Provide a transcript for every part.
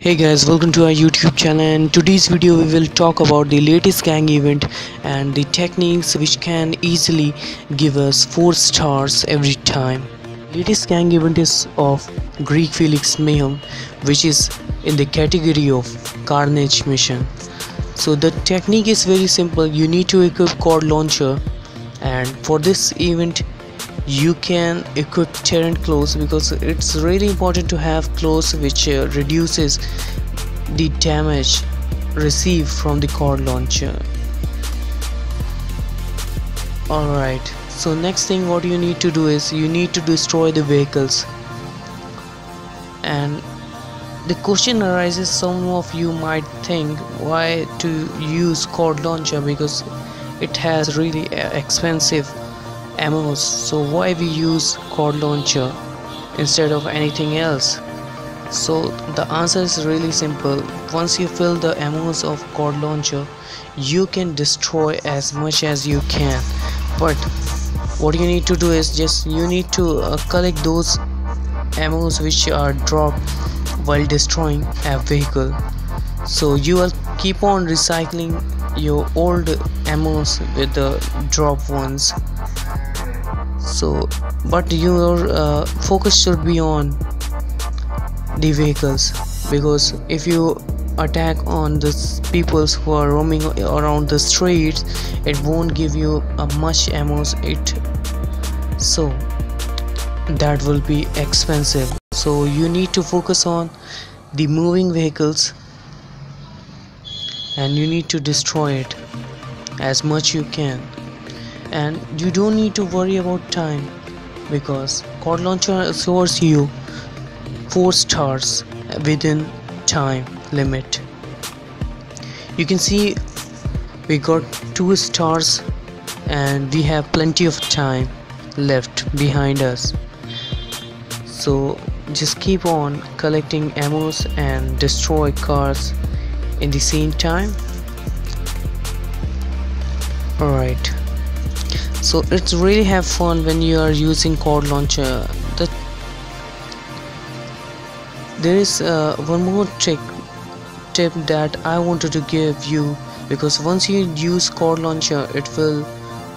hey guys welcome to our youtube channel. And today's video we will talk about the latest gang event and the techniques which can easily give us 4 stars every time. Latest gang event is of greek phalanx mayhem which is in the category of carnage mission. So the technique is very simple. You need to equip quad launcher and for this event you can equip Terran clothes because it's really important to have clothes which uh, reduces the damage received from the quad launcher. Alright so next thing what you need to do is you need to destroy the vehicles. And the question arises some of you might think why to use quad launcher? Because it has really expensive ammos so why we use quad launcher instead of anything else? So the answer is really simple. Once you fill the ammos of quad launcher you can destroy as much as you can. But what you need to do is just you need to uh, collect those ammos which are dropped while destroying a vehicle. So you will keep on recycling your old ammos with the drop ones so but your uh, focus should be on the vehicles. Because if you attack on the people who are roaming around the streets it won't give you a much ammo it. So that will be expensive. So you need to focus on the moving vehicles. And you need to destroy it as much you can and you don't need to worry about time because quad launcher assures you 4 stars within time limit. You can see we got 2 stars and we have plenty of time left behind us. So just keep on collecting ammos and destroy cars in the same time. Alright so it's really have fun when you are using quad launcher. The there is uh, one more trick tip that I wanted to give you because once you use quad launcher it will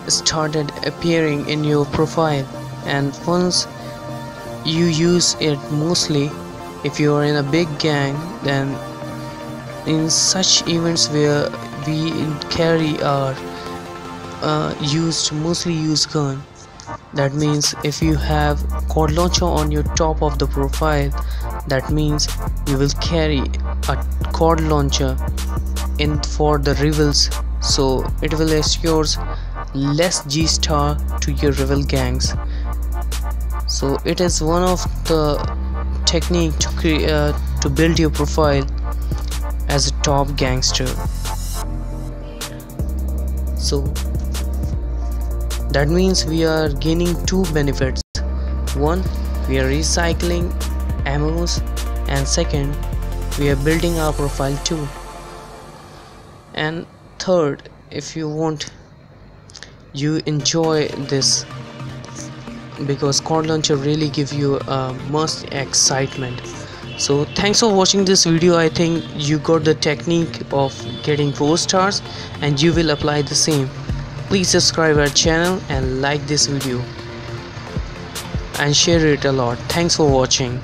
started appearing in your profile. And once you use it mostly if you are in a big gang then in such events where we carry our uh, used mostly used gun. That means if you have quad launcher on your top of the profile that means you will carry a quad launcher in for the rivals. So it will assure less G star to your rival gangs. So it is one of the technique to create uh, to build your profile as a top gangster. So that means we are gaining two benefits. One we are recycling ammos and second we are building our profile too. And third if you want you enjoy this because quad launcher really give you a must excitement. So thanks for watching this video. I think you got the technique of getting 4 stars and you will apply the same please subscribe our channel and like this video and share it a lot. Thanks for watching